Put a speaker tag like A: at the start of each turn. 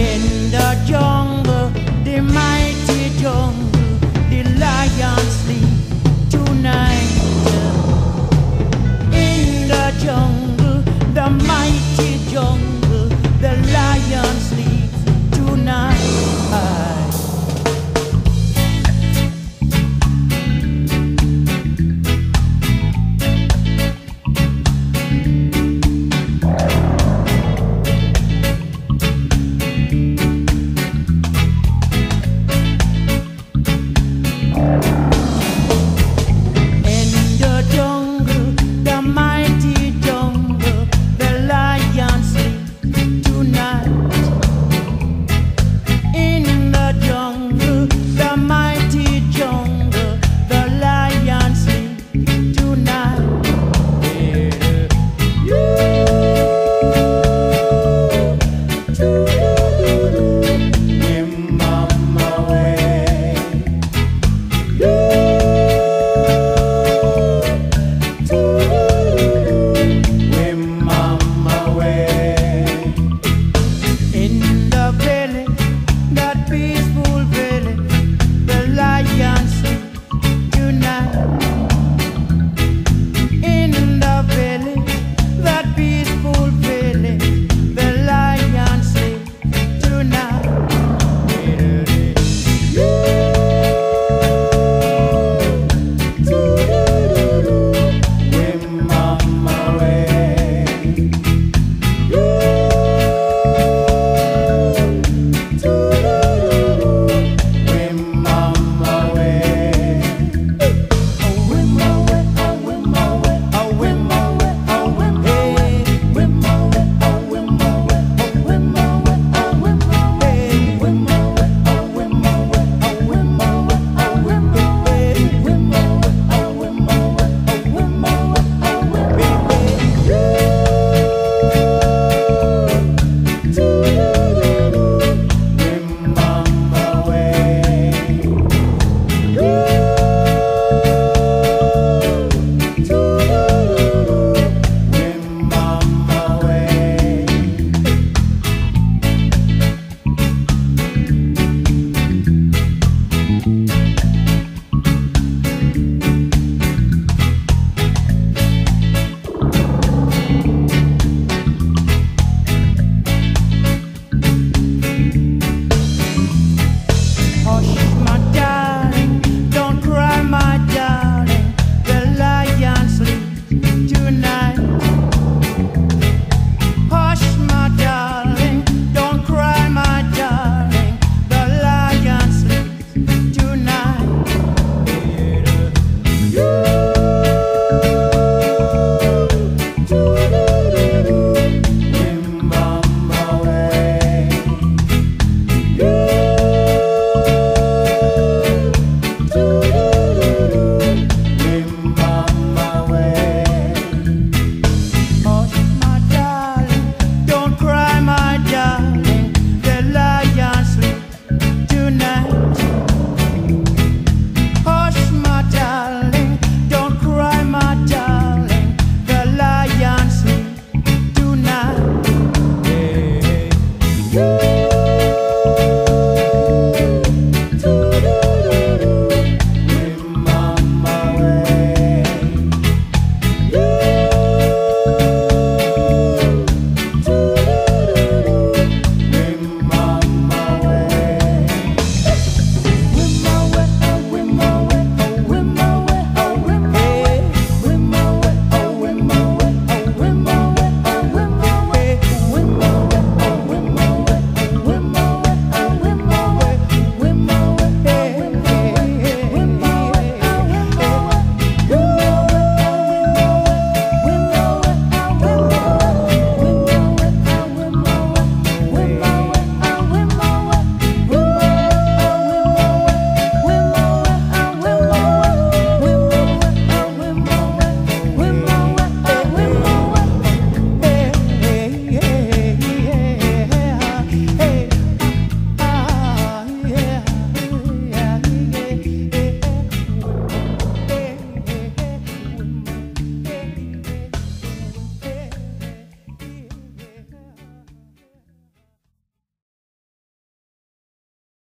A: in